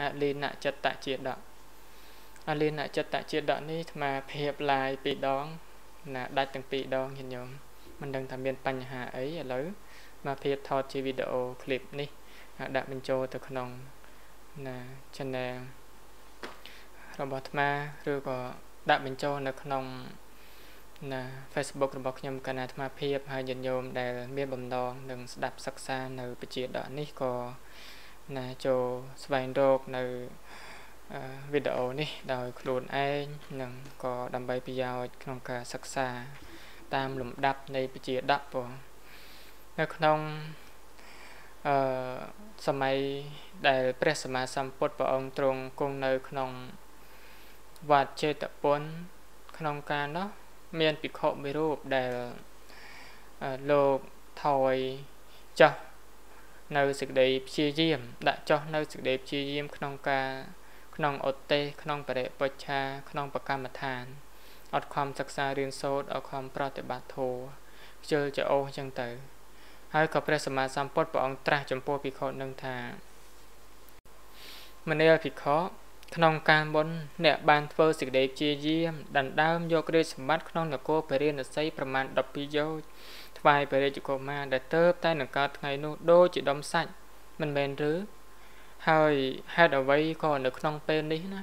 អលិណចិត្តជាដកអលិណចិត្តជាដកនេះអាត្មាភាពឡាយពីរដង ណាដាច់ទាំងពីរដងញាតិញោមមិនដឹងថាមានបញ្ហាអីឥឡូវមកភាពថតជាវីដេអូឃ្លីបនេះដាក់បញ្ចូលទៅក្នុងណា channel របស់អាត្មាឬក៏ដាក់បញ្ចូលនៅក្នុងណា Facebook របស់ខ្ញុំកណាអាត្មាភាពហើយញាតិញោមដែល មានបំណងនឹងស្ដាប់សិក្សានៅពជាដកនេះក៏ ណាចូលស្វែងរកនៅវីដេអូនេះដោយខ្លួនឯងនិងក៏ដើម្បីប្រយោជន៍ក្នុងការសិក្សា តាមលំដាប់នៃពជាដកពនៅក្នុងអឺសម័យដែលព្រះសម្មាសម្ពុទ្ធព្រះអង្គទ្រង់គង់នៅក្នុងវត្តចេតពុនក្នុងការនោះមានភិក្ខុមួយរូបដែលលោកថយចោះ នៅសេចក្តីព្យាយាម ដាក់ចោះនៅសេចក្តីព្យាយាមក្នុងការក្នុងអត់ទេសក្នុងបរិបច្ឆាក្នុងបកម្មដ្ឋានអត់ខំសិក្សារៀនសូត្រអត់ខំប្រតិបត្តិធម៌ខ្ជិលចោអញ្ចឹងទៅ ហើយក៏ព្រះសម្មាសម្ពុទ្ធព្រះអង្គត្រាស់ចំពោះភិក្ខុនឹងថាមនាលភិក្ខុក្នុងការមុនអ្នកបានធ្វើសេចក្តីព្យាយាមដណ្ដើមយករាជសម្បត្តិក្នុងនគរពរាណសីប្រមាណ12យោជ ថ្វាយព្រះរាជកុមារដែលទៅតែនឹងកើតថ្ងៃនោះដូចជាដុំសាច់មិនមែនឬហើយហេតុអ្វីក៏នៅក្នុងពេលនេះណា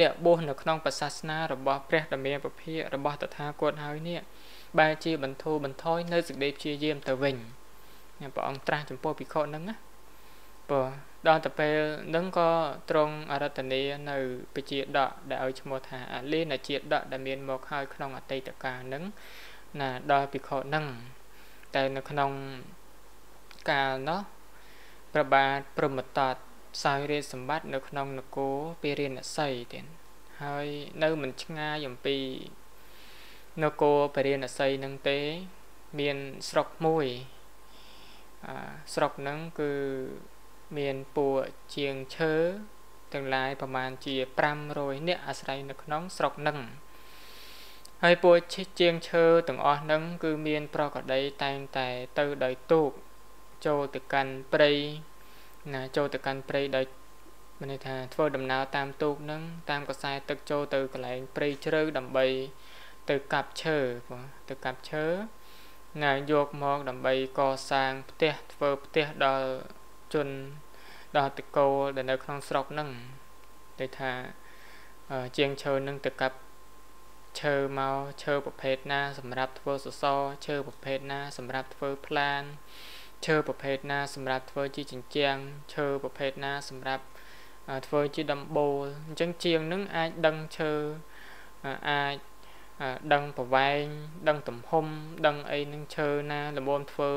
អ្នកបួសនៅក្នុងសាសនារបស់ព្រះតមានពភារបស់តថាគតហើយនេះបែរជាបន្ធូរបន្ថយនៅសេចក្តីព្យាយាមទៅវិញព្រះអង្គត្រាស់ចំពោះភិក្ខុហ្នឹងណាព្រោះដល់ទៅពេលនឹងក៏ទ្រង់អរតនីនៅពជាដកដែលឲ្យឈ្មោះថាអលិនជាដកដែលមានមកហើយក្នុងអតីតកាលនឹងណាដល់ភិក្ខុនឹង តែនៅក្នុងកាលនោះព្រះបាទព្រមតតសោយរាជសម្បត្តិនៅក្នុងនគរពារាណសីទៀតហើយនៅមិនឆ្ងាយអំពីនគរពារាណសីនឹងទេ មានស្រុកមួយស្រុកហ្នឹងគឺមានពួកជាងឈើទាំងឡាយប្រមាណជា500នាក់អាស្រ័យនៅក្នុងស្រុកហ្នឹង ហើយពួកជាងឈើទាំងអស់ហ្នឹងគឺមានប្រកដីតែងតែទៅដោយទូកចូលទៅកាន់ព្រៃណាចូលទៅកាន់ព្រៃដោយមានន័យថាធ្វើដំណើរតាមទូកហ្នឹងតាមកខ្សែទឹកចូលទៅកន្លែងព្រៃជ្រៅដើម្បីទៅកាប់ឈើបងទៅកាប់ឈើណាយកមកដើម្បីកសាងផ្ទះធ្វើផ្ទះដល់ជនដល់តកូលដែលនៅក្នុងស្រុកហ្នឹងដូចថាជាងឈើនឹងទៅកាប់ ឈើមកឈើប្រភេទណា សម្រាប់ធ្វើសសរឈើប្រភេទណា សម្រាប់ធ្វើផ្លានឈើប្រភេទណាសម្រាប់ធ្វើជាជញ្ជាំងឈើប្រភេទណា សម្រាប់ធ្វើជាដំបូលអញ្ចឹងជាងនឹងអាចដឹងឈើអាចដឹងប្រវែងដឹងទំហំ ដឹងអីនឹងឈើណាល្មមធ្វើ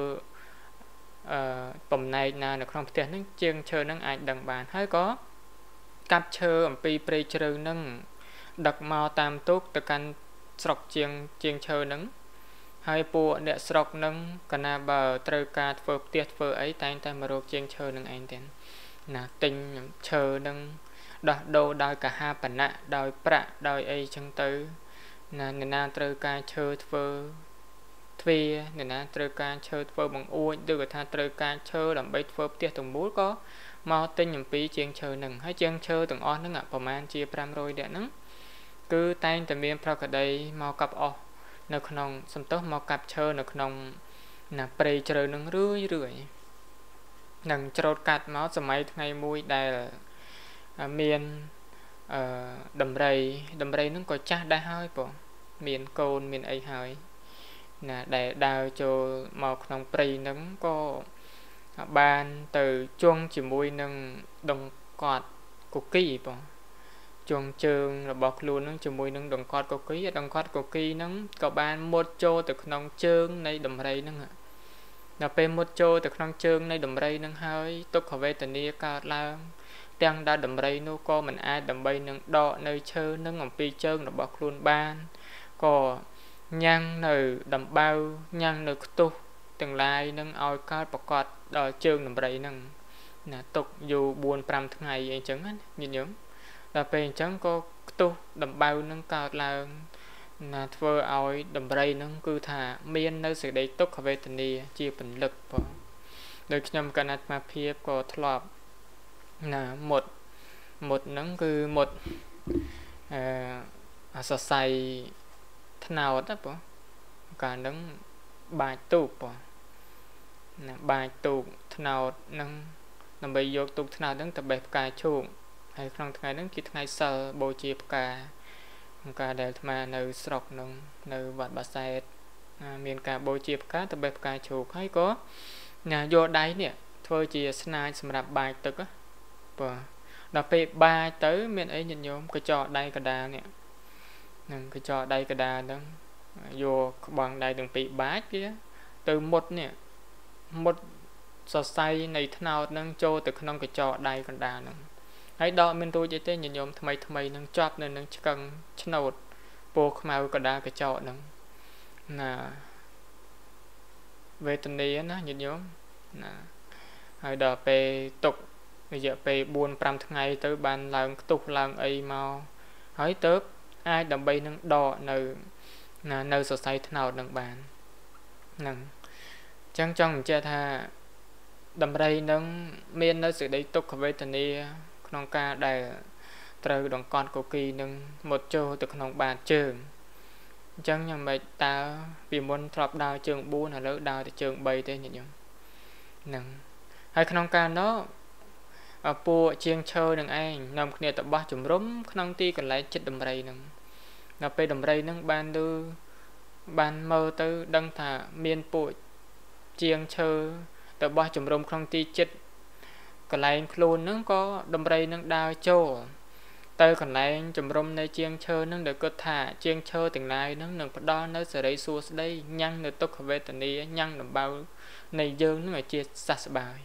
អឺបំណែកណានៅក្នុងផ្ទះហ្នឹងជាងឈើហ្នឹងអាចដឹងបានហើយក៏កាប់ឈើអំពីព្រៃជ្រៅហ្នឹង ដឹកមកតាមទូកទៅកាន់ស្រុកជាងជាងឈើហ្នឹងហើយពួកអ្នកស្រុកហ្នឹងកាលណាបើត្រូវការធ្វើផ្ទះធ្វើអីតែងតែមករកជាងឈើហ្នឹងឯងទេណាទិញឈើហ្នឹងដោះដូរដោយកហាបណៈដោយប្រាក់ដោយអីចឹងទៅណាអ្នកណាត្រូវការឈើធ្វើទ្វាអ្នកណាត្រូវការឈើធ្វើបង្អួចឬក៏ថាត្រូវការឈើដើម្បីធ្វើផ្ទះទាំងមូលក៏មកទិញអំពីជាងឈើហ្នឹងហើយជាងឈើទាំងអស់ហ្នឹងប្រហែលជា500នាក់ហ្នឹង គឺតែងតែមានប្រកដីមកកាប់អស់នៅក្នុងសំទោសមកកាប់ឈើនៅក្នុងណាព្រៃជ្រៅនឹងរឿយរឿយនឹងច្រូតកាត់មកសម័យថ្ងៃមួយដែលមានអឺដំរីដំរីនឹងក៏ចាស់ដែរហើយបងមានកូនមានអីហើយណាដែលដើរចូលមកក្នុងព្រៃនឹងក៏បានទៅជង់ជាមួយនឹងដង្កត់កុកីបង ជង់ជើងរបស់ខ្លួននឹងជាមួយនឹងដង្កត់កុកីដង្កត់កុកីនឹងក៏បានមុតចូលទៅក្នុងជើងនៃដំរីនឹងដល់ពេលមុតចូលទៅក្នុងជើងនៃដំរីនឹងហើយទុក្ខវេទនាកើតឡើងទាំងដែលដំរីនោះក៏មិនអាចដើម្បីនឹងដកនៅឈើនឹងអំពីជើងរបស់ខ្លួនបានក៏ញ៉ាំងនៅដំបៅញ៉ាំងនៅខ្ទុះទាំងឡាយនឹងឲ្យកើតប្រកាសដល់ជើងដំរីនឹងណាទុកយូរ4 5ថ្ងៃអីចឹងណាញាតិញោម ដល់ពេលអញ្ចឹងក៏ខ្ទុះដំបៅនឹងកើតឡើងណាធ្វើឲ្យដំរីនឹងគឺថាមាននៅសេចក្តីទុក្ខវេទនាជាពលឹកបងដោយខ្ញុំកណាត់មកភាពក៏ធ្លាប់ណាមុតមុតហ្នឹងគឺមុតអឺអសរសៃថ្នោតណាបងកាលហ្នឹងបាចទូកបងណាបាចទូកថ្នោតហ្នឹងដើម្បីយកទូកថ្នោតហ្នឹងទៅបេះផ្កាឈូក ហើយក្នុងថ្ងៃហ្នឹងជាថ្ងៃសិលបូជាផ្កាក្នុងការដែលអាត្មានៅស្រុកហ្នឹងនៅវត្តបាសែតមានការបូជាផ្កាទៅបេះផ្កាឈូកហើយក៏ណាយកដៃនេះធ្វើជាស្នាចសម្រាប់បាចទឹកបាទដល់ពេលបាចទៅ មានអីញាតិញោមកញ្ចក់ដៃកដាលនេះនឹងកញ្ចក់ដៃកដាលហ្នឹងយកក្បងដៃទាំងពីរបាចវាទៅមុតនេះមុតសរសៃនៃថ្នោតហ្នឹងចូលទៅក្នុងកញ្ចក់ដៃកណ្ដាលហ្នឹង ហើយដកមានរួចអីទេញញោមថ្មីថ្មីនឹងជាប់នៅនឹងឆ្កឹងឆ្នោតពោខ្មៅកដាលកញ្ចក់ហ្នឹងណាវេទនាណាញាតិញោមណាហើយដល់ពេលຕົករយៈពេល4 5ថ្ងៃទៅបានឡើងខ្ទុះឡើងអីមកហើយទៅអាចដើម្បីនឹងដកនៅណានៅសរសៃថ្នោតនឹងបានហ្នឹងអញ្ចឹងចង់បញ្ជាក់ថាដំរីនឹងមាននៅសេចក្តីទុក្ខវេទនា ក្នុងការដែលត្រូវដង្កត់កូគីនឹងមុតចូលទៅក្នុងបាតជើងអញ្ចឹងយ៉ាងម៉េចតើពីមុនធ្លាប់ដើរជើង4ឥឡូវដើរទៅជើង3ទេញាតិញោមហ្នឹងហើយក្នុងការនោះពួកជាងឈើនឹងឯងនាំគ្នាទៅបោះជំរុំក្នុងទីកន្លែងចិត្តដំរីនឹងដល់ពេលដំរីនឹងបានឮបានមើលទៅដឹងថាមានពួកជាងឈើទៅបោះជំរុំក្នុងទីចិត្ត កន្លែងខ្លួននឹងក៏ដំរីនឹងដើរចូលទៅកន្លែងជំរុំនៃជាងឈើនឹងដែលគាត់ថាជាងឈើទាំងឡាយនឹងនឹងផ្ដល់នៅសេរីសួស្តីញ៉ាំងនៅទុក្ខវេទនាញ៉ាំងដំបៅនៃយើងនឹងឲ្យជាសះស្បើយ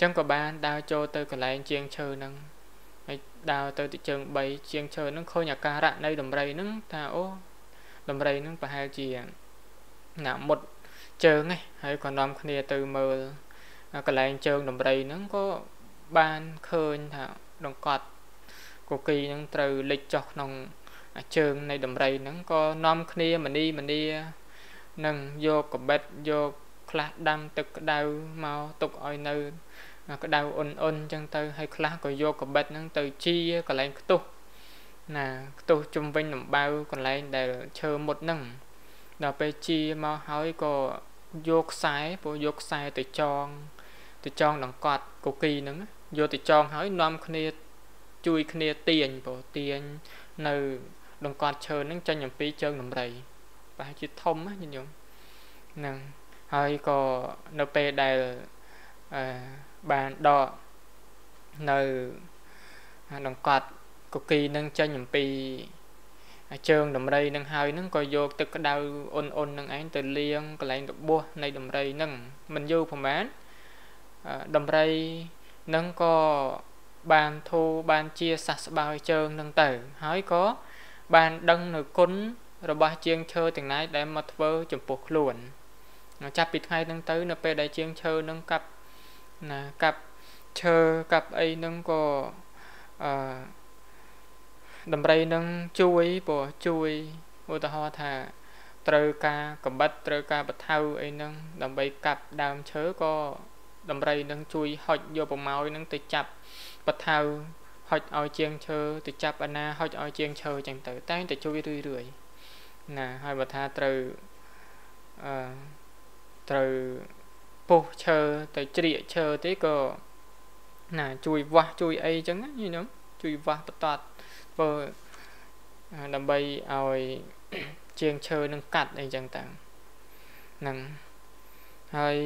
ចឹងក៏បានដើរចូលទៅកន្លែងជាងឈើនឹងហើយដើរទៅទីជើង3ជាងឈើនឹងឃើញអាការៈនៃដំរីនឹងថាអូដំរីនឹងប្រហែលជាណាមុតជើងឯងហើយក៏នាំគ្នាទៅមើល កន្លែងជើងដំរីហ្នឹងក៏បានឃើញថាដង្កត់កូគីហ្នឹងត្រូវលិចចុះក្នុងជើងនៃដំរីហ្នឹងក៏នាំគ្នាមនីមនីនឹងយកកបិតយកខ្លះដាំទឹកក្តៅមកទុកឲ្យនៅក្តៅអ៊ុនអ៊ុនអញ្ចឹងទៅហើយខ្លះក៏យកកបិតហ្នឹងទៅជាកន្លែងខ្ទុះណាខ្ទុះជុំវិញដំបៅកន្លែងដែលឈើមុតហ្នឹងដល់ពេលជាមកហើយក៏យកខ្សែព្រោះយកខ្សែទៅចង ទៅចងដង្កត់កូគីហ្នឹងយកទៅចងហើយនាំគ្នាជួយគ្នាទាញព្រោះទាញនៅដង្កត់ឈើហ្នឹងចេញអំពីជើងដំរីប្រហែលជាធំណាញញោមហ្នឹងហើយក៏នៅពេលដែលអឺបានដកនៅដង្កត់កូគីនឹងចេញអំពីជើងដំរីនឹងហើយនឹងក៏យកទឹកក្តៅអ៊ុនអ៊ុននឹងឯងទៅលាងកន្លែងរបួសនៃដំរីនឹងមិនយូរប្រហែល ដំរីនឹងក៏បានធូរបានជាសះស្បើយជើងនឹងទៅ ហើយក៏បានដឹងនៅគុណរបស់ជាងឈើទាំងឡាយដែលមកធ្វើចំពោះខ្លួនចាប់ពីថ្ងៃហ្នឹងទៅ នៅពេលដែលជាងឈើនឹងកាប់ណាកាប់ឈើកាប់អីហ្នឹងក៏អឺដំរីនឹងជួយព្រោះជួយឧទាហរណ៍ថាត្រូវការកំបិតត្រូវការបថៅអីហ្នឹងដើម្បីកាប់ដើមឈើក៏ ដំរីនឹងជួយហុចយកប្រម៉ោយនឹងទៅចាប់បថៅហុចឲ្យជាងឈើទៅចាប់អាណាហុចឲ្យជាងឈើចឹងទៅ តែងតែជួយរឿយរឿយណាហើយបើថាត្រូវអឺត្រូវពុះឈើទៅជ្រៀកឈើទេក៏ណាជួយវាស់ជួយអីចឹងណាញោមជួយវាស់បតតធ្វើដើម្បីឲ្យជាងឈើនឹងកាត់អីចឹងតាហ្នឹងហើយ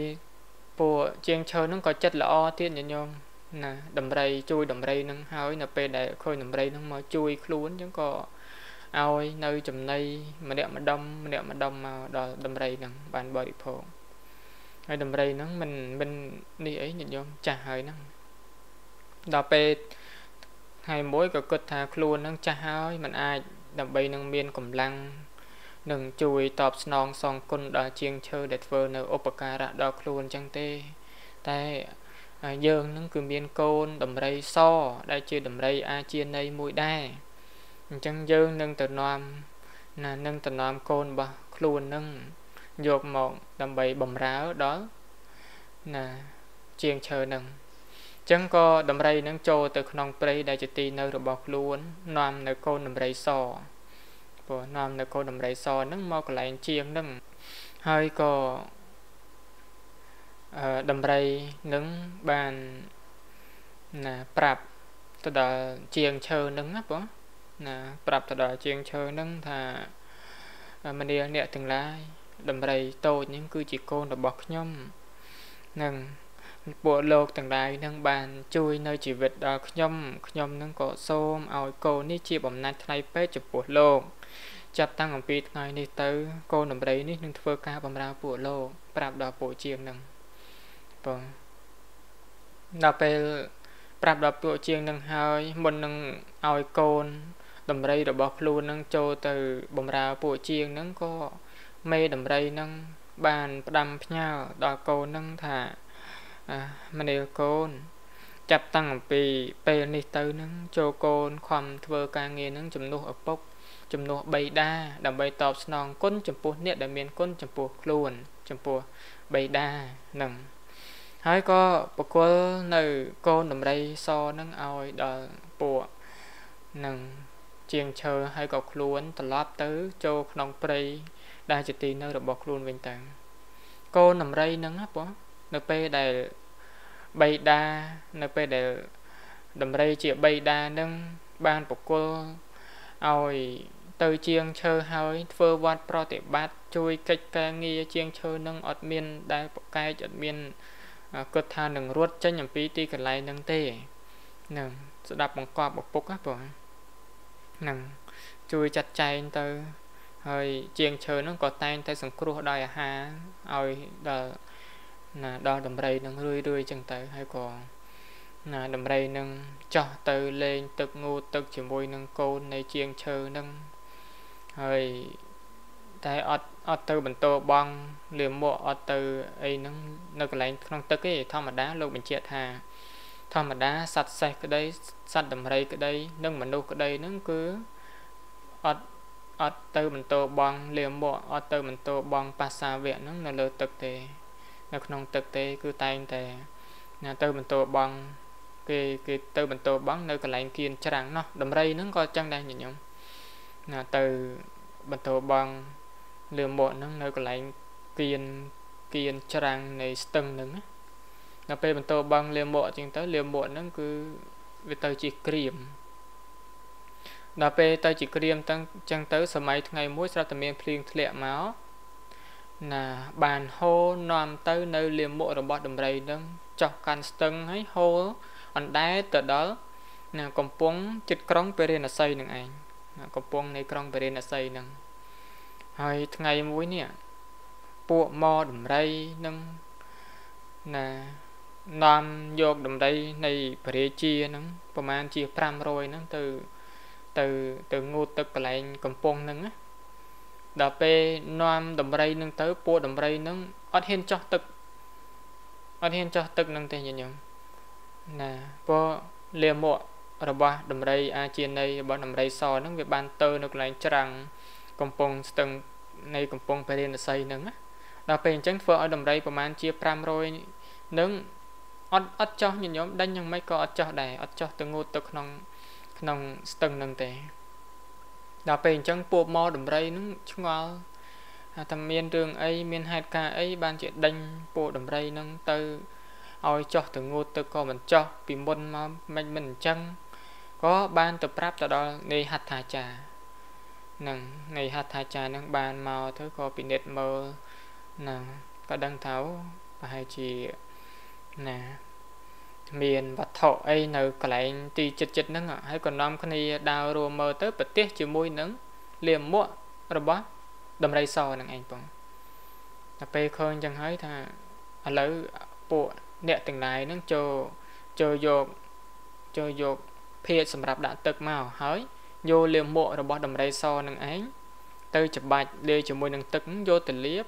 ពួកជាងឈើនឹងក៏ចិត្តល្អទៀតញោមណាដំរីជួយដំរីនឹងហើយនៅពេលដែលឃើញដំរីនឹងមកជួយខ្លួនអញ្ចឹងក៏ឲ្យនៅចំណីម្នាក់ម្ដុំម្នាក់ម្ដុំមកដល់ដំរីនឹងបានបរិភោគហើយដំរីហ្នឹងមិនមិននេះអីញាតិញោមចាស់ហើយហ្នឹងដល់ពេលថ្ងៃមួយក៏គិតថាខ្លួនហ្នឹងចាស់ហើយมันអាចដើម្បីនឹងមានកម្លាំង នឹងជួយតបស្នងសងគុណដល់ជាងឈើដែលធ្វើនៅឧបការៈដល់ខ្លួនអញ្ចឹងទេ តែយើងនឹងគឺមានកូនដំរីសដែលជាដំរីអាជានៃមួយដែរអញ្ចឹងយើងនឹងទៅនាំណានឹងទៅនាំកូនរបស់ខ្លួននឹងយកមកដើម្បីបំរើដល់ណាជាងឈើនឹងចឹងក៏ដំរីនឹងចូលទៅក្នុងព្រៃដែលជាទីនៅរបស់ខ្លួននាំនៅកូនដំរីស ព្រោះនាំនៅកូនដំរីសហ្នឹងមកកន្លែងជាងហ្នឹងហើយក៏អឺដំរីនឹងបានណាប្រាប់ទៅដល់ជាងឈើហ្នឹងណាបងណាប្រាប់ទៅដល់ជាងឈើហ្នឹងថាមនាលអ្នកទាំងឡាយដំរីតូចនេះគឺជាកូនរបស់ខ្ញុំនឹងពួកលោកទាំងឡាយនឹងបានជួយនៅជីវិតដល់ខ្ញុំខ្ញុំនឹងក៏សូមឲ្យកូននេះជាបំណាច់ថ្លៃពេទ្យចំពោះលោក ចាប់តាំងអំពីថ្ងៃនេះទៅកូនដំរីនេះនឹងធ្វើការបម្រើពួកលោកប្រាប់ដល់ពួកជាងនឹងបងដល់ពេលប្រាប់ដល់ពួកជាងនឹងហើយមុននឹងឲ្យកូនដំរីរបស់ខ្លួននឹងចូលទៅបំរើពួកជាងនឹងក៏មេដំរីនឹងបានផ្ដាំផ្ញើដល់កូននឹងថាមនាលកូន ចាប់តាំងអំពីពេលនេះទៅនឹងចូលកូនខំធ្វើការងារនឹងជំនួសឪពុក ជំនួសបៃតាដើម្បីតបស្នងគុណចំពោះអ្នកដែលមានគុណចំពោះខ្លួន ចំពោះបៃតានឹងហើយក៏បកលនៅកូនដំរីសនឹងឲ្យដល់ពួកនឹងជាងឈើហើយក៏ខ្លួនត្រឡប់ទៅចូលក្នុងព្រៃដែលជាទីនៅរបស់ខ្លួនវិញទៅកូនដំរីនឹងណាបងនៅពេលដែលបៃតានៅពេលដែលដំរីជាបៃតានឹងបានបកលឲ្យ ទៅជាងឈើហើយធ្វើវត្តប្រតិបត្តិជួយកិច្ចការងារជាងឈើនឹងអត់មានដែលប្រកែកអត់មានគិតថានឹងរត់ចេញអំពីទីកន្លែងនឹងទេនឹងស្ដាប់បង្កប់ឪពុកណាបងនឹងជួយចាត់ចែងទៅហើយជាងឈើនឹងក៏តែងតែសង្គ្រោះដោយអាហារឲ្យដល់ណាដល់ដំរីនឹងរឿយរឿយចឹងទៅហើយក៏ណាដំរីនឹងចោះទៅលេងទឹកងូទឹកជាមួយនឹងកូននៃជាងឈើនឹង ហើយតែអត់អត់ទៅបន្តបងលៀមមកអត់ទៅអីហ្នឹងនៅកន្លែងក្នុងទឹកទេធម្មតាលោកបញ្ជាក់ថា ធម្មតាសត្វសេះក្តីសត្វដំរីក្តី និងមនុស្សក្តីហ្នឹងគឺអត់អត់ទៅបន្តបងលៀមមកអត់ទៅបន្តបងបាសាវៈហ្នឹងនៅលើទឹកទេ នៅក្នុងទឹកទេ គឺតែងតែណាទៅបន្តបងគេគេទៅបន្តបងនៅកន្លែងគៀនច្រាំងណោះដំរីហ្នឹងក៏ចឹងដែរញញឹម ណាទៅបន្តបងលឿមកហ្នឹងនៅកន្លែងគៀនគៀនច្រាំងនៃស្ទឹងហ្នឹងណាដល់ពេលបន្តបងលឿមកអញ្ចឹងទៅលឿមកហ្នឹងគឺវាទៅជាក្រៀមដល់ពេលទៅជាក្រៀមទាំងអញ្ចឹងទៅ សម័យថ្ងៃមួយស្រាប់តែមានភ្លៀងធ្លាក់មកណាបានហូរនាំទៅនៅលៀមមុខរបស់ដំរីនឹងចោះកាន់ស្ទឹងហើយហូរអណ្ដែតទៅដល់ណាកំពង់ចិត្តក្រុងពេរិណស័យនឹងឯង កំពង់នៃក្រុងពេរិណស័យនឹងហើយថ្ងៃមួយនេះពួកមកដំរីនឹងណានាំយកដំរីនៃពរាជាហ្នឹងប្រហែលជា500ហ្នឹងទៅទៅទៅងូតទឹកកន្លែងកំពង់ហ្នឹងណាដល់ពេលនាំដំរីនឹងទៅពួកដំរីនឹងអត់ហ៊ានចោះទឹកអត់ហ៊ានចោះទឹកនឹងទេញញឹមណាព្រោះលាមក របស់ដំរីអាជានៃរបស់ដំរីសហ្នឹងវាបានទៅនៅកន្លែងច្រាំងកំពង់ស្ទឹងនៃកំពង់ពរិណស័យហ្នឹងណាដល់ពេលអញ្ចឹងធ្វើឲ្យដំរីប្រហែលជា500នឹងអត់អត់ចោះញញោមដេញយ៉ាងម៉េចក៏អត់ចោះដែរអត់ចោះទៅងូតទៅក្នុងក្នុងស្ទឹងហ្នឹងទេដល់ពេលអញ្ចឹងពួកមកដំរីហ្នឹងឆ្ងល់ថាមានរឿងអីមានហេតុការអីបានជាដេញពួកដំរីហ្នឹងទៅឲ្យចោះទៅងូតទៅក៏មិនចោះពីមុនមកមិនមិនអញ្ចឹង ក៏បានទៅប្រាប់ទៅដល់នៃហដ្ឋាចារ្យនឹងនៃហដ្ឋាចារ្យនឹងបានមកទៅក៏ពិនិត្យមើលណាក៏ដឹងថាប្រហែលជាណាមានវត្ថុអីនៅកន្លែងទីចិត្តចិត្តហ្នឹងហើយក៏នាំគ្នាដើររួមមើលទៅប្រទេសជាមួយនឹងលាមួករបស់ដំរីសហ្នឹងឯងបងតែពេលឃើញចឹងហើយថាឥឡូវពួកអ្នកទាំងឡាយហ្នឹងចូលចូលយកចូលយក ភាកសម្រាប់ដាក់ទឹកមកហើយយកលាមួករបស់ដំរីសនឹងឯងទៅច្បាច់លាយជាមួយនឹងទឹកយកទៅលាប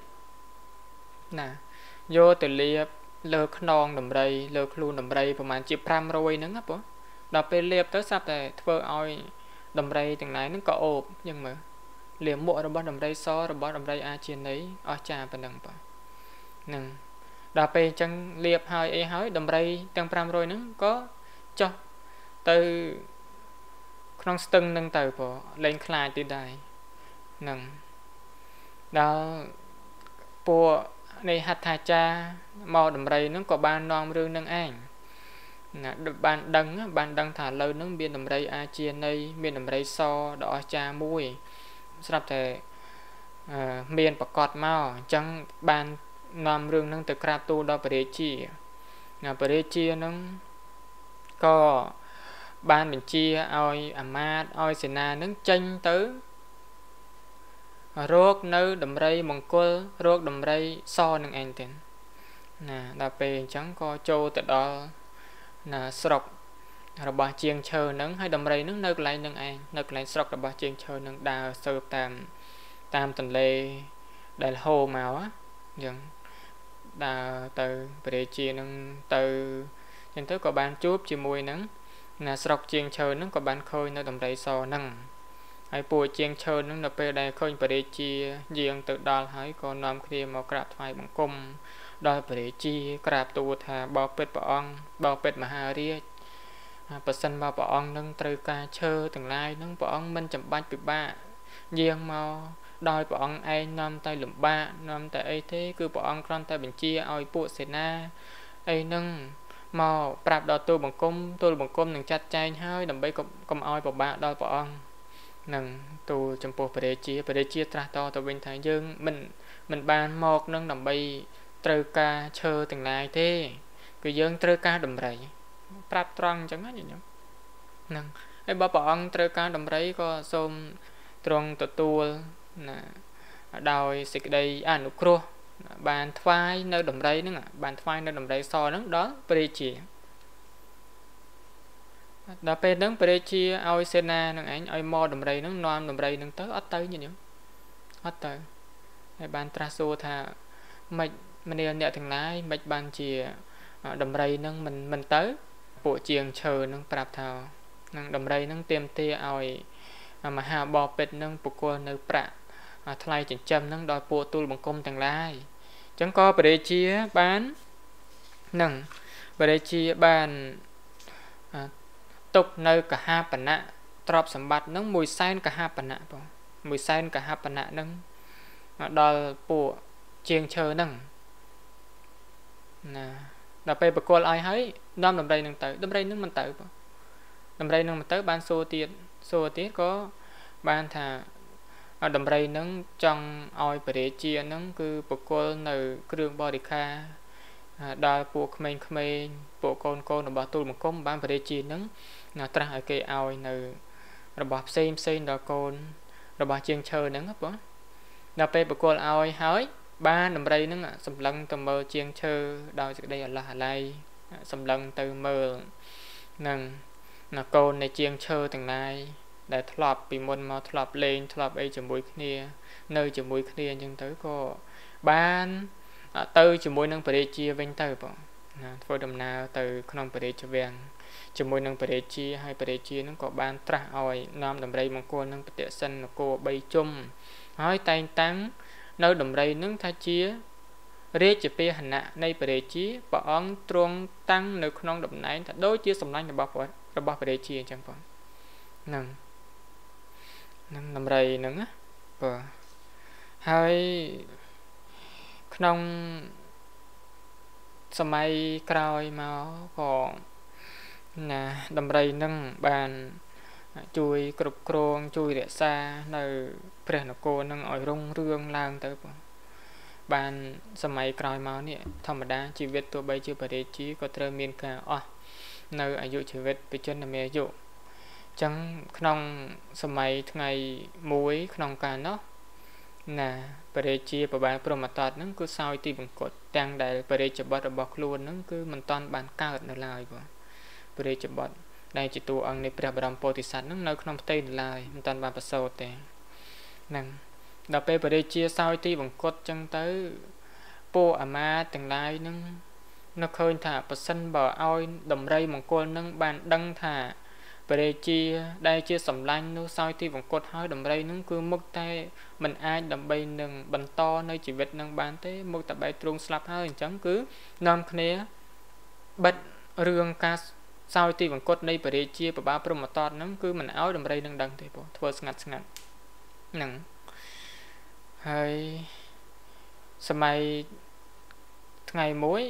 ណាយកទៅលាបលើខ្នងដំរីលើខ្លួនដំរីប្រហែលជា500ហ្នឹងណាបងដល់ពេលលាបទៅស្រាប់តែធ្វើឲ្យដំរីទាំងឡាយហ្នឹងក៏អូបយ៉ាងមើលលាបមួករបស់ដំរីសរបស់ដំរីអាជាណីអស់ចាប៉ុណ្ណឹងបងហ្នឹងដល់ពេលអញ្ចឹងលៀបហើយអីហើយដំរីទាំង500ហ្នឹងក៏ចុះ ទៅក្នុងស្ទឹងនឹងទៅព្រោះលែងខ្លាចទៀតដែរហ្នឹងដល់ពួកនៃហដ្ឋាចារមកដំរីហ្នឹងក៏បាននាំរឿងនឹងឯងណាបានដឹងបានដឹងថាលើនឹងមានដំរីអាជានៃមានដំរីសដ៏អស្ចារ្យមួយស្រាប់តែមានប្រកាសមកអញ្ចឹងបាននាំរឿងនឹងទៅក្រាបទូលដល់ព្រះរាជាណាព្រះរាជានឹងក៏ បានបញ្ជាឲ្យអាមាត្យឲ្យសេនានឹងចេញទៅរោគនៅដំរីមង្គលរោគដំរីសនឹងឯងទៀតណាដល់ពេលអញ្ចឹងក៏ចូលទៅដល់ណាស្រុករបស់ជាងឈើនឹងហើយដំរីនឹងនៅកន្លែងនឹងឯងនៅកន្លែងស្រុករបស់ជាងឈើនឹងដើរសើបតាមតាមទន្លេដែលហូរមកអញ្ចឹងដើរទៅព្រះរាជានឹងទៅអញ្ចឹងទៅក៏បានជួបជាមួយនឹង ណាស្រុកជាងឈើនឹងក៏បានឃើញនៅដំរីសនឹងហើយពួកជាងឈើនឹងនៅពេលដែលឃើញព្រះរាជាយាងទៅដល់ហើយក៏នាំគ្នាមកក្រាបថ្វាយបង្គំដល់ព្រះរាជាក្រាបទូលថាបបិទ្ធព្រះអង្គបបិទ្ធមហារាជបើសិនមកព្រះអង្គនឹងត្រូវការឈើទាំងឡាយនឹងព្រះអង្គមិនចាំបាច់ពិបាកយាងមកដោយព្រះអង្គឯងនាំតែលំបាកនាំតែអីទេ គឺព្រះអង្គគ្រាន់តែបញ្ជាឲ្យពួកសេនាអីនឹង មកប្រាប់ដល់ទូលបង្គំទូលបង្គំនឹងចាត់ចែងហើយដើម្បីកុំឲ្យពិបាកដល់ព្រះអង្គនឹងទូលចំពោះព្រះរាជាព្រះរាជាត្រាស់តទៅវិញថាយើងមិនមិនបានមកនឹងដើម្បីត្រូវការឈើទាំងឡាយទេ គឺយើងត្រូវការដំរី ប្រាប់ត្រង់អញ្ចឹងណាញោមហ្នឹងហើយបើព្រះអង្គត្រូវការដំរីក៏សូមទ្រង់ទទួលណាដោយសេចក្តីអនុគ្រោះ បានថ្វាយនៅដំរីហ្នឹងបានថ្វាយនៅដំរីសហ្នឹងដល់ព្រះរាជាដល់ពេលហ្នឹងព្រះរាជាឲ្យសេនានឹងឯងឲ្យមកដំរីហ្នឹងនាំដំរីហ្នឹងទៅអត់ទៅញញអត់ទៅហើយបានត្រាស់សួរថាម៉េចមនាលអ្នកទាំងឡាយមិនបានជាដំរីនឹងមិនមិនទៅពួកជាងឈើនឹងប្រាប់ថានឹងដំរីនឹងទៀមទាឲ្យមហាបពិតនឹងបុគ្គលនៅប្រាក់ថ្លៃចិញ្ចឹមនឹងដល់ពួកទូលបង្គំទាំងឡាយអញ្ចឹងក៏ព្រះរាជាបាននឹងព្រះរាជាបានទុកនៅកហាបណៈទ្រព្យសម្បត្តិនឹង1សែនកហាបណៈបង1សែនកហាបណៈនឹងដល់ពួកជាងឈើនឹងណាដល់ពេលបកលឲ្យហើយនាំដំរីនឹងទៅដំរីនឹងមិនទៅបងដំរីនឹងមិនទៅបានសួរទៀតសួរទៀតក៏បានថា ដំរីនឹងចង់ឲ្យបរិជានឹងគឺបកលនៅគ្រឿងបរិខាដល់ពួកក្មេងៗពួកកូនកូនរបស់ទូលមង្គមបានបរិជានឹងត្រាស់ឲ្យគេឲ្យនៅ របស់ផ្សេងផ្សេងដល់កូន របស់ជាងឈើហ្នឹងបងដល់ពេលបកលឲ្យហើយបានដំរីនឹងសម្លឹងទៅមើលជាងឈើដោយសេចក្តីអាឡោះអាល័យសម្លឹងទៅមើលនឹងនកូននៃជាងឈើទាំងឡាយ ដែលធ្លាប់ពីមុនមកធ្លាប់លេងធ្លាប់អីជាមួយគ្នា នៅជាមួយគ្នាអញ្ចឹងទៅក៏បានទៅជាមួយនឹងបរិជាវិញទៅបងណាធ្វើដំណើរទៅក្នុងបរិជាវាំងជាមួយនឹងបរិជាហើយបរិជានឹងក៏បានត្រាស់ឲ្យនាំដំរីមង្គលនឹងបតិសិននគរ3ជុំហើយតែងតាំងនៅដំរីនឹងថាជារាជពាហណៈនៃព្រះរាជាព្រះអង្គទ្រង់តាំងនៅក្នុងតំណែងថាដូចជាសម្លាញ់របស់ព្រះរបស់ព្រះរាជាអញ្ចឹងបងហ្នឹង ហ្នឹងដំរីហ្នឹងណាបាទហើយក្នុងសម័យក្រោយមកក៏ណាដំរីនឹងបានជួយគ្រប់គ្រងជួយរក្សានៅព្រះនគរនឹងឲ្យរុងរឿងឡើងទៅបងបានសម័យក្រោយមកនេះធម្មតាជីវិតទោះបីជាបរិជាក៏ត្រូវមានការអស់នៅអាយុជីវិតបច្ចុប្បន្នមានអាយុអញ្ចឹងក្នុងសម័យថ្ងៃមួយក្នុងកាលនោះណាបរិជាប្របាលព្រមតតហ្នឹងគឺសោយទីបង្គត់ទាំងដែលបរិជាបတ်របស់ខ្លួនហ្នឹងគឺមិនតាន់បានកើតនៅឡើយបងបរិជាបတ်ដែលជាតួអង្គនៃព្រះបរមពោធិសត្វហ្នឹងនៅក្នុងផ្ទៃនៅឡើយមិនតាន់បានប្រសូតទេហ្នឹងដល់ពេលបរិជាសោយទីបង្គត់ចឹងទៅពួកអាមាទាំងឡាយហ្នឹងនឹកឃើញថាប៉ះសិនបើឲ្យដំរីមង្គលនឹងបានដឹងថា បរិជាដែលជាសម្លាញ់នោះសោយទីវង្គតហើយដំរីនឹងគឺមុខតែមិនអាចដើម្បីនឹងបន្តនៅជីវិតនឹងបានទេមុខតែបែកទ្រូងស្លាប់ហើយអញ្ចឹងគឺនាំគ្នាបិទរឿងការសោយទីវង្គតនៃបរិជាបបាព្រមតតហ្នឹងគឺមិនអោយដំរីនឹងដឹងទេបងធ្វើស្ងាត់ស្ងាត់ហ្នឹងហើយសម័យថ្ងៃមួយ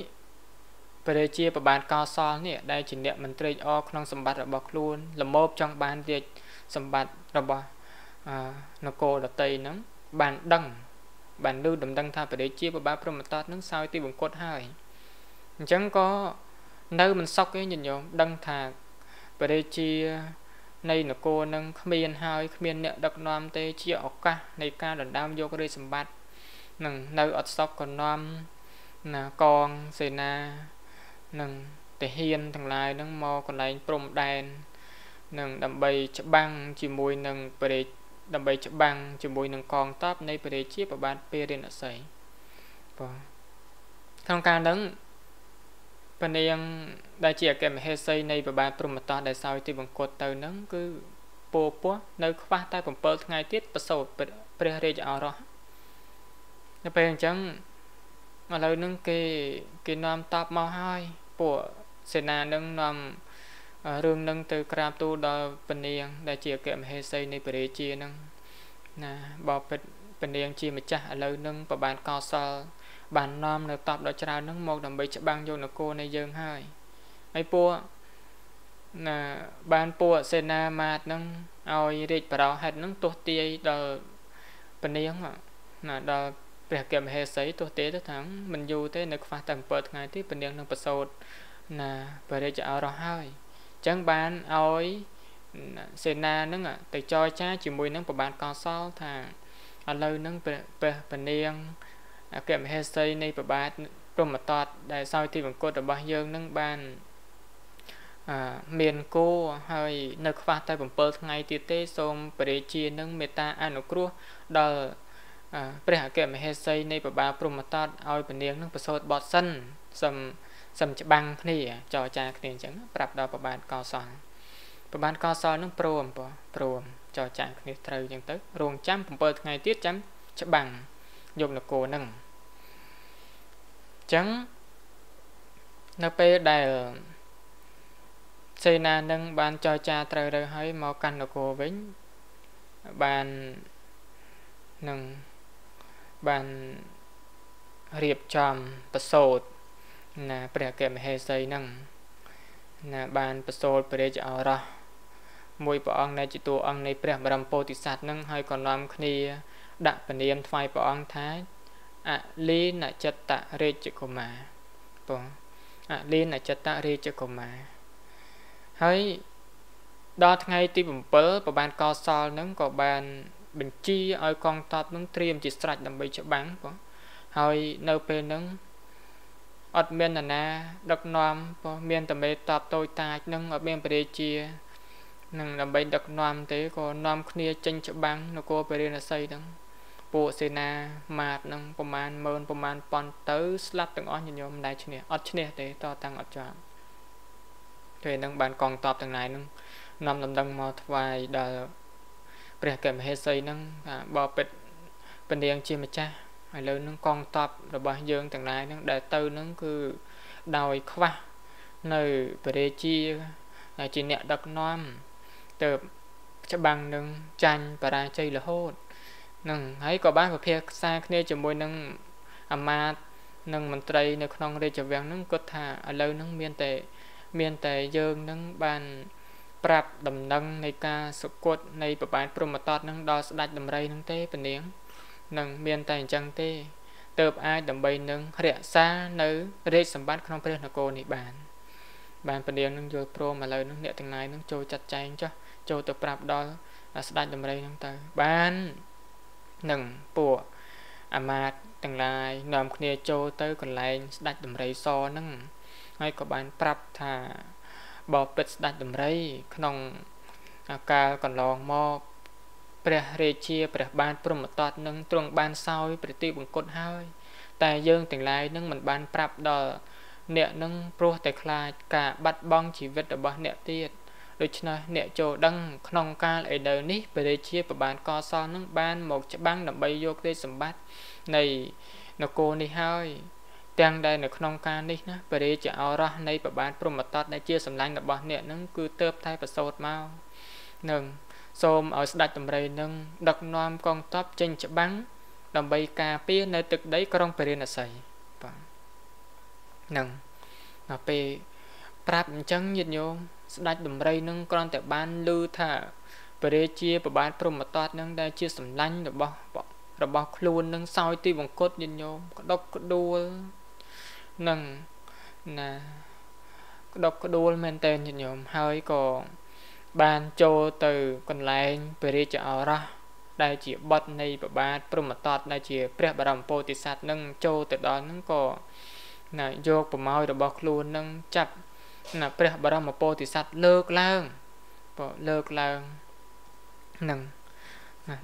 ព្រះរាជាប្របានកោសលនេះដែលជាអ្នកមន្ត្រីអក្នុងសម្បត្តិរបស់ខ្លួនលមោបចង់បានរាជសម្បត្តិរបស់នគរដតីហ្នឹងបានដឹងបានឮដំណឹងថាព្រះរាជាប្របាទព្រមតតនឹងសោយទីបង្គត់ហើយអញ្ចឹងក៏នៅមិនសុខទេញញោមដឹងថាព្រះរាជានៃនគរនឹងគ្មានហើយគ្មានអ្នកដឹកនាំទេជាឱកាសនៃការដណ្ដើមយករាជសម្បត្តិនឹងនៅអត់សុខក៏នាំណាកងសេនា នឹងទាហានទាំងឡាយនឹងមកកន្លែងព្រំដែននឹងដើម្បីច្បាំងជាមួយនឹងព្រះដើម្បីច្បាំងជាមួយនឹងកងទ័ពនៃព្រះរាជាប្របាទពេរិណសីបាទក្នុងការនឹងពនាងដែលជាអគ្គមហេសីនៃប្របាទព្រំតោះដែលសោយទីបង្គត់ទៅនឹងគឺពោពោះនៅខ្វះតែ7ថ្ងៃទៀតប្រសូតព្រះរាជឱរសនៅពេលអញ្ចឹងឥឡូវនឹងគេគេនាំតបមកហើយ ពួកសេនានឹងនាំរឿងនឹងទៅក្រាបទូលដល់ពនាង ដែលជាអគ្គមហេសីនៃព្រះរាជានឹងណាបបិទ្ធពនាងជាម្ចាស់ឥឡូវនឹងប្របានកោសល បាននាំនៅតបដ៏ច្រើននឹងមកដើម្បីច្បាំងយកនគរនៃយើងហើយហើយពួកណាបានពួកសេនាមាតនឹងឲ្យរាជបរោហិតនឹងទោះទាយដល់ពនាងណាដល់ ព្រះកែមហេសីទោះទេទៅថាមិនយូរទេនៅខ្វះតែ7ថ្ងៃទេពនាងនឹងប្រសូតណាបរិជ្ជអរោះហើយអញ្ចឹងបានឲ្យសេនានឹងទៅចរចាជាមួយនឹងប្របានកោសលថាឥឡូវនឹងព្រះពនាងអគ្គមហេសីនៃប្របាទព្រមតតដែលសោយទីបង្គត់របស់យើងនឹងបានអឺមានគោហើយនៅខ្វះតែ7ថ្ងៃទៀតទេសូមព្រះរាជានឹងមេត្តាអនុគ្រោះដល់ ព្រះអគ្គមហេសីនៃប្របាលព្រំតតឲ្យពនាងនឹងប្រសូតបត់សិនសំសំច្បាំងគ្នាចរចាគ្នាអញ្ចឹងប្រាប់ដល់ប្របាលកោសលប្របាលកោសលនឹងព្រមព្រមចរចាគ្នាត្រូវអញ្ចឹងទៅរងចាំ7ថ្ងៃទៀតចាំច្បាំងយកនគរនឹងអញ្ចឹងនៅពេលដែលសេនានឹងបានចរចាត្រូវរើហើយមកកាន់នគរវិញបាននឹង បានរៀបចំប្រសូតណាព្រះកេមហេសីនឹងណាបានប្រសូតព្រះរាជឱរសមួយព្រះអង្គនៃជាតួអង្គនៃព្រះបរមពោធិសត្វនឹងហើយក៏នាំគ្នា ដាក់ពនាមថ្វាយព្រះអង្គថាអលីនចិត្តរាជកុមារបងអលីនចិត្តរាជកុមារហើយដល់ថ្ងៃទី7ប្របានកោសលនឹងក៏បាន បញ្ជាឲ្យកងទ័ពនឹងត្រៀមជាស្រេចដើម្បីច្បាំងបងហើយនៅពេលហ្នឹងអត់មាននរណាដឹកនាំបងមានតែមេតបតូចតាចនឹងអត់មានបរិជានឹងដើម្បីដឹកនាំទេក៏នាំគ្នាចេញច្បាំងនគរពរិណសីហ្នឹងពួកសេនាម៉ាតនឹងប្រមាណម៉ឺនប្រមាណប៉ុនទៅស្លាប់ទាំងអស់ញញោមមិនដែលឈ្នះអត់ឈ្នះទេតតាំងអត់ជាប់ពេលហ្នឹងបានកងតបទាំងឡាយហ្នឹងនាំដំណឹងមកថ្វាយដល់ ព្រះកែមហេសីហ្នឹងថាបបិទ្ធពនាងជាម្ចាស់ឥឡូវហ្នឹងកងតបរបស់យើងទាំងឡាយហ្នឹងដែលទៅហ្នឹងគឺដោយខ្វះនៅបរិជាជាអ្នកដឹកនាំទៅច្បាំងនឹងចាញ់បរាជ័យរហូតនឹងហើយក៏បានប្រភាខ្សាគ្នាជាមួយនឹងអាមាត្យនិងមន្ត្រីនៅក្នុងរាជវាំងហ្នឹងគាត់ថាឥឡូវហ្នឹងមានតែមានតែយើងហ្នឹងបាន ប្រាប់ដំណឹងនៃការសុគតនៃប្របាទព្រមតតនឹងដល់ស្ដេចដំរីនឹងទេពនាងនឹងមានតែអញ្ចឹងទេទៅអាចដើម្បីនឹងរក្សានៅរាជសម្បត្តិក្នុងព្រះនគរនេះបាន បានពនាងនឹងយល់ព្រមឥឡូវនឹងអ្នកទាំងឡាយនឹងចូលចាត់ចែងចុះចូលទៅប្រាប់ដល់ស្ដេចដំរីនឹងទៅបាននឹងពួកអាមាត្យទាំងឡាយនាំគ្នាចូលទៅកន្លែងស្ដេចដំរីសនឹងហើយក៏បានប្រាប់ថា បបិទ្ធស្ដេចដំរី ក្នុងកាលកន្លងមកព្រះរាជាព្រះបានព្រមតតនឹងទ្រង់បានសោយប្រតិបង្គត់ហើយ តែយើងទាំងឡាយនឹងមិនបានប្រាប់ដល់អ្នកនឹងព្រោះតែខ្លាចការបាត់បង់ជីវិតរបស់អ្នកទៀតដូច្នេះអ្នកចូលដឹងក្នុងកាលឥឡូវនេះព្រះរាជាប្របានកសលនឹងបានមកច្បាំងដើម្បីយកទេសម្បត្តិនៃនគរនេះហើយ ទាំងដែលនៅក្នុងការនេះណាបរិជាអរោះនៃប្របាទព្រមតតដែលជាសម្លាញ់របស់អ្នកនឹងគឺទៅតែប្រសូតមកនឹងសូមឲ្យស្ដេចតម្រៃនឹងដឹកនាំកងទ័ពចេញច្បាំងដើម្បីការពារនៅទឹកដីក្រុងពរិណស័យបាទនឹងដល់ពេលប្រាប់អញ្ចឹងញាតិញោមស្ដេចតម្រៃនឹងគ្រាន់តែបានឮថាពរាជាប្របាទព្រមតតនឹងដែលជាសម្លាញ់របស់របស់ខ្លួននឹងសោយទីបង្គត់ញាតិញោមក្តុកក្ដួល នឹងណាក្តុកក្ដួលមែនតើញាតិញោមហើយក៏បានចូលទៅកន្លែងព្រះរាជឱរសដែលជាបុត្រនៃប្របាទព្រមតតដែលជាព្រះបរមពោធិសត្វនឹងចូលទៅដល់នឹងក៏ណាយកប្រមោយរបស់ខ្លួននឹងចាប់ណាព្រះបរមពោធិសត្វលើកឡើងបើលើកឡើងនឹង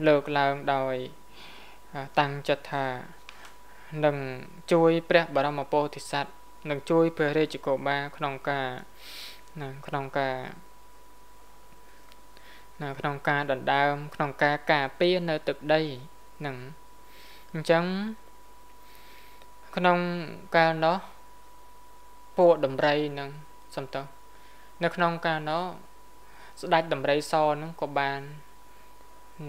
លើកឡើងដោយតាំងចិត្តថា នឹងជួយព្រះបរមពោធិសត្វនឹងជួយព្រះរាជកុមារក្នុងការក្នុងការនៅក្នុងការដណ្ដើម ក្នុងការការពារនៅទឹកដីនឹងអញ្ចឹងក្នុងកាលនោះពួកដំរីនឹងសំទោសនៅក្នុងកាលនោះស្ដេចដំរីសនឹងក៏បាន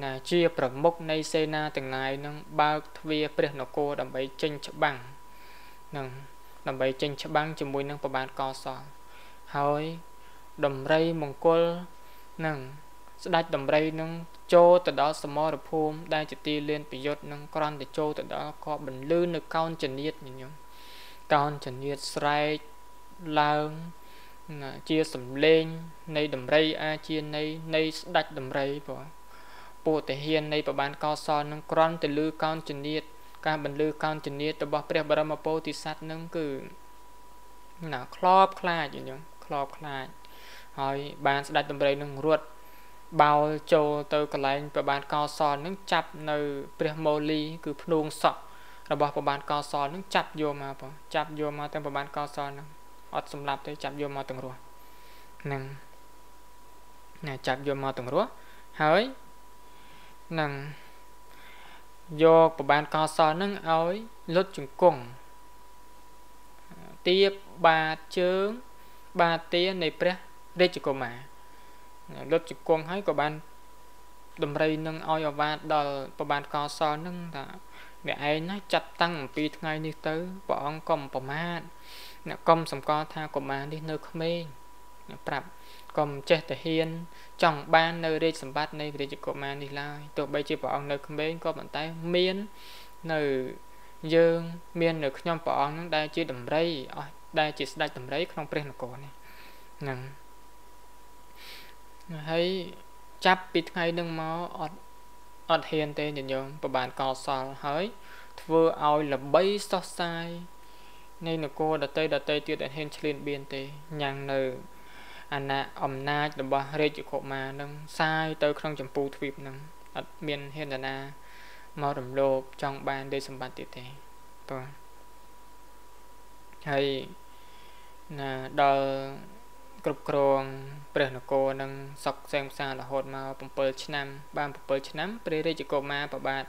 ណាជាប្រមុខនៃសេនាទាំងឡាយនឹងបើកទ្វារព្រះនគរដើម្បីចេញច្បាំងនឹងដើម្បីចេញច្បាំងជាមួយនឹងប្របាទកសលហើយដំរីមង្គលនឹងស្ដេចដំរីនឹងចូលទៅដល់សមរភូមិដែលជាទីលានប្រយុទ្ធនឹងក្រន់ទៅចូលទៅដល់ក៏បន្លឺនៅកោនចនិតញញឹមកោនចនិតស្រែកឡើងជាសំឡេងនៃដំរីអាជានៃនៃស្ដេចដំរីបង ពួកទាហាននៃប្របានកោសលនឹងក្រន់ទៅលឺកោនចនិតការបន្លឺកោនចនិតរបស់ព្រះបរមពោធិសត្វនឹងគឺណាក្របខ្លាចញញឹមក្របខ្លាចហើយបានស្ដេចដំរីនឹងរត់បោលចូលទៅកន្លែងប្របានកោសលនឹងចាប់នៅព្រះមូលី គឺភ្នួងសក់របស់ប្របានកោសលនឹងចាប់យកមកបងចាប់យកមកទាំងប្របានកោសលនឹងអត់សម្លាប់ទេចាប់យកមកទាំងរស់នឹងណាចាប់យកមកទាំងរស់ហើយ នឹងយកប្របានកោសលនឹងឲ្យលុតជង្គង់ទៀបបាតជើង បាទានៃព្រះរាជកុមារលុតជង្គង់ហើយក៏បានដំរីនឹងឲ្យអវាទដល់ប្របានកោសលនឹងថាអ្នកឯងណាចាត់តាំងអំពីថ្ងៃនេះទៅព្រះអង្គកុំប្រមាទអ្នកកុំសម្គាល់ថាកុមារនេះនៅក្មេងប្រាប់ កុំចេះតែហ៊ាន ចង់បាននៅរាជសម្បត្តិនៃរាជកុមារនេះឡើយទោះបីជាព្រះអង្គនៅក្មេងក៏ប៉ុន្តែមាននៅយើងមាននៅខ្ញុំព្រះអង្គនឹងដែលជាដំរីអស់ដែលជាស្ដេចដំរីក្នុងព្រះនគរនេះហ្នឹងហើយចាប់ពីថ្ងៃនឹងមកអត់អត់ហ៊ានទេញញោមប្របានកោសលហើយធ្វើឲ្យល្បីសោះសាយនៃនគរដតីដតីទៀតអត់ហ៊ានឆ្លៀនបៀនទេញ៉ាំងនៅ អាណាអំណាចរបស់រាជកុមារនឹងសាយទៅក្នុងចម្ពោះទ្វីបនឹងអត់មានហ៊ានណាមករំលោភចង់បានទេសម្បត្តិទៀតទេបាទហើយណាដល់គ្រប់គ្រងព្រះនគរនឹងសុកសែងផ្សាររហូតមក7ឆ្នាំ បាន7ឆ្នាំព្រះរាជកុមារប្របាទ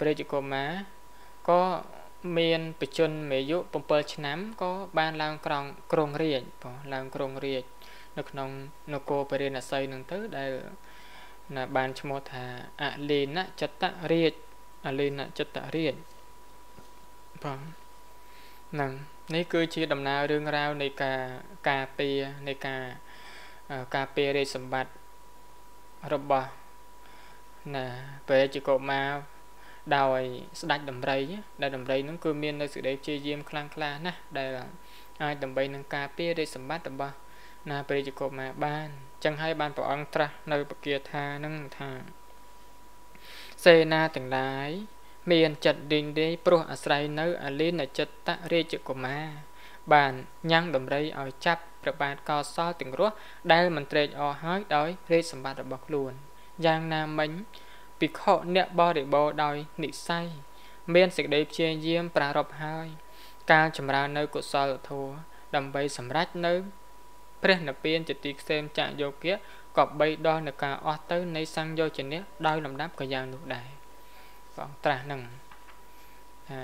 ព្រះរាជកុមារក៏មានបជនមេយុ7ឆ្នាំក៏បានឡើងក្រងក្រងរាជបងឡើងក្រងរាជ នៅក្នុងនគរពរិណស័យនឹងទៅដែលណាបានឈ្មោះថាអលីនចតរាជអលីនចតរាជបងហ្នឹងនេះគឺជាដំណើររឿងរ៉ាវនៃការការពារនៃការការពាររាជសម្បត្តិរបស់ណាព្រះរាជកុមារដោយស្ដេចដំរី ដែលដំរីនឹងគឺមាននៅសេចក្តីព្យាយាមខ្លាំងក្លាណាស់ដែលអាចដើម្បីនឹងការពាររាជសម្បត្តិរបស់ ណាព្រះរាជកុមារបានចឹងហើយបានព្រះអង្គត្រាស់នៅពគាថានឹងថាសេនាទាំងឡាយមានចិត្តឌីងដេព្រោះអាស្រ័យនៅអលិនចិត្តរាជកុមារបានញ៉ាំងដំរីឲ្យចាប់ព្រះបាទកោសលទាំងរស់ដែលមិនត្រេកអរហើយដោយរាជសម្បត្តិរបស់ខ្លួនយ៉ាងណាមិញភិក្ខុអ្នកបរិបូរដោយនិស័យមានសេចក្តីព្យាយាមប្រារព្ធហើយ ការចម្រើននៅកុសលធម៌ដើម្បីសម្រេចនៅ ព្រះនិព្វានជាទីខ្សែមចាក់យោគៈក៏បីដល់នៅការអស់ទៅនៃសង្យោជនៈដោយលំដាប់ក៏យ៉ាងនោះដែរបងត្រាស់នឹងអា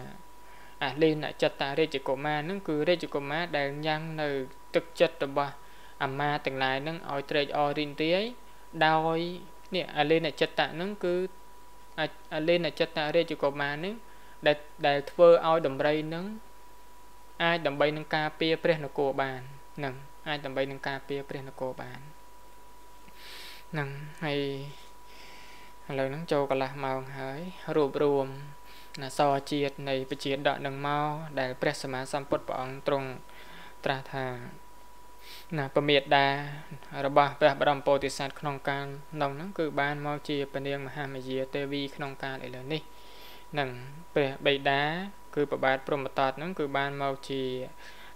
អាលេនចតរាជកុមារនឹងគឺរាជកុមារដែលញ៉ាំងនៅទឹកចិត្តរបស់អាមាទាំងឡាយនឹងឲ្យត្រេកអររីនរាយដោយនេះអាលេនចិត្តនឹងគឺអាលេនចិត្តរាជកុមារនឹងដែលដែលធ្វើឲ្យដំរីនឹងអាចដើម្បីនឹងការពារព្រះនគរបាននឹង អាចដើម្បីនឹងការពារព្រះនគរបាននឹងហើយឥឡូវហ្នឹងចូលកន្លះម៉ោងហើយរួបរวมណាសជាតិនៃពជាដកនឹងមកដែលព្រះសម្មាសម្ពុទ្ធព្រះអង្គទ្រង់ត្រាស់ថាណាពមេដារបស់ព្រះបរមពោធិសត្វក្នុងកាលនោះហ្នឹងគឺបានមកជាពនាងមហាមយាទេវីក្នុងកាលឥឡូវនេះនឹងព្រះបិតាគឺប្របាទព្រមតតហ្នឹងគឺបានមកជា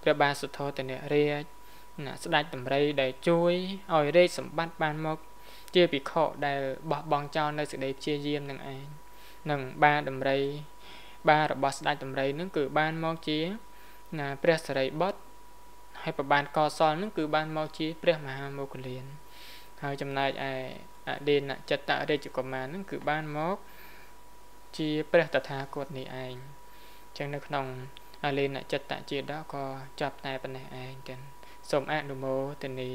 ព្រះបាទសុទ្ធោទនរាជ ណាស្ដេចតម្រៃដែលជួយឲ្យរាជសម្បត្តិបានមក ជាភិក្ខុដែលបោះបង់ចោលនៅសេចក្តីព្យាយាមនឹងឯងនឹងបាតម្រៃបារបស់ស្ដេចតម្រៃនឹងគឺបានមកជាណាព្រះសរិបុត្រហើយប្របានកសលនឹងគឺបានមកជាព្រះមហាមោគលាន ហើយចំណែកឯអដេនចិត្តរាជកុមារនឹងគឺបានមកជាព្រះតថាគតនេះឯងចឹងនៅក្នុងអលេនចិត្តជាដកក៏ចាប់តែប៉ុណ្ណេះឯងទាំង សូមអនុមោទនា